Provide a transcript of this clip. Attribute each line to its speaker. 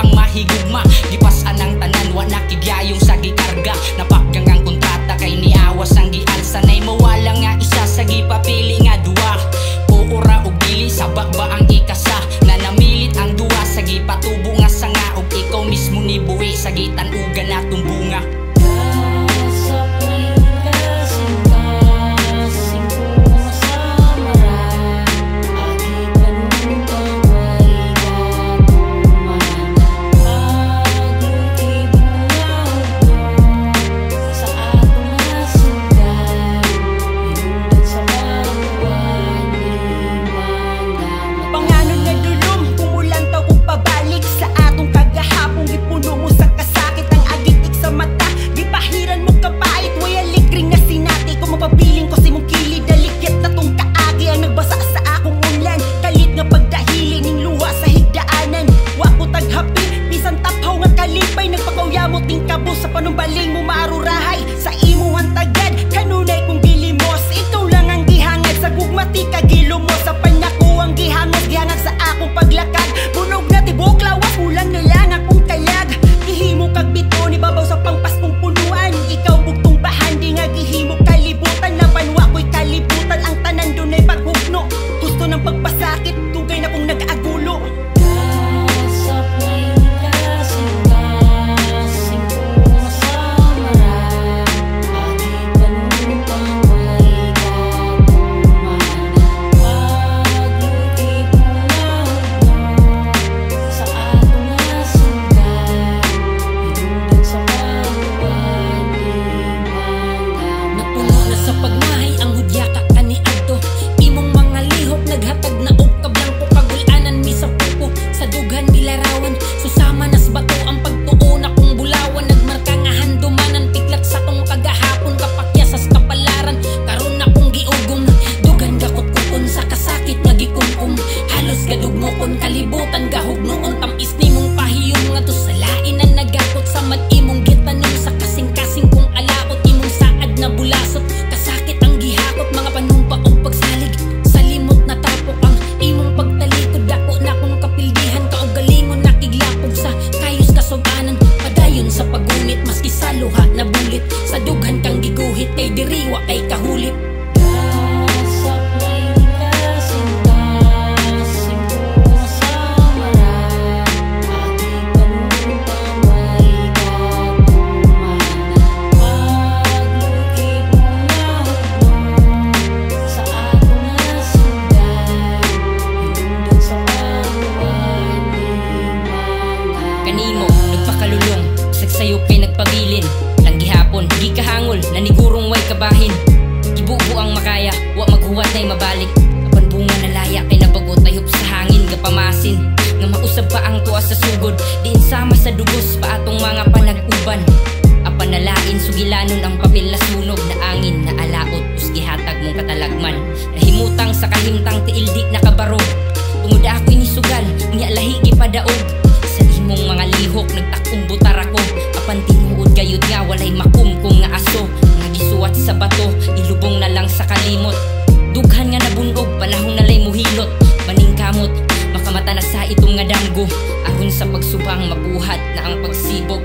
Speaker 1: ang mahigugma. Gipasan ang tanan, wala kigyayong sa gikarga. Napakgang ang kontrata kay niawas ang gialsa. Nay mawala nga isa sa gipapili nga duwa Uura og dili sa bakba. Na bulasot Kasakit ang gihakot Mga
Speaker 2: panumpa o pagsalig Sa limot na tapok ang imong pagtalikod. Dako na kung kapildihan ka o galingon Nakiglapog sa
Speaker 1: kayos kasubanan Padayon sa pagunit Maski sa luha na bulit. Sa dughan kang sa sugod Diin sama sa dugos Pa atong mga panag-uban. Apan nalain sugilanon ang papel na sunog Na angin na alaot hatag mong katalagman. Nahimutang sa kahimtang tiildi na kabarog Tungod ako'y nisugal Nga lahi gipadaog Sa imong mga lihok Nagtakong butar ako. Apan tinuod gayud nga Walay makumkum nga aso. Nga gisuwat sa bato Ilubong na lang sa kalimot. Dughan nga nabunog Panahon na lay muhilot Maning kamot Na sa itong nga damgo Aron sa pagsubang mabuhat Na ang pagsibok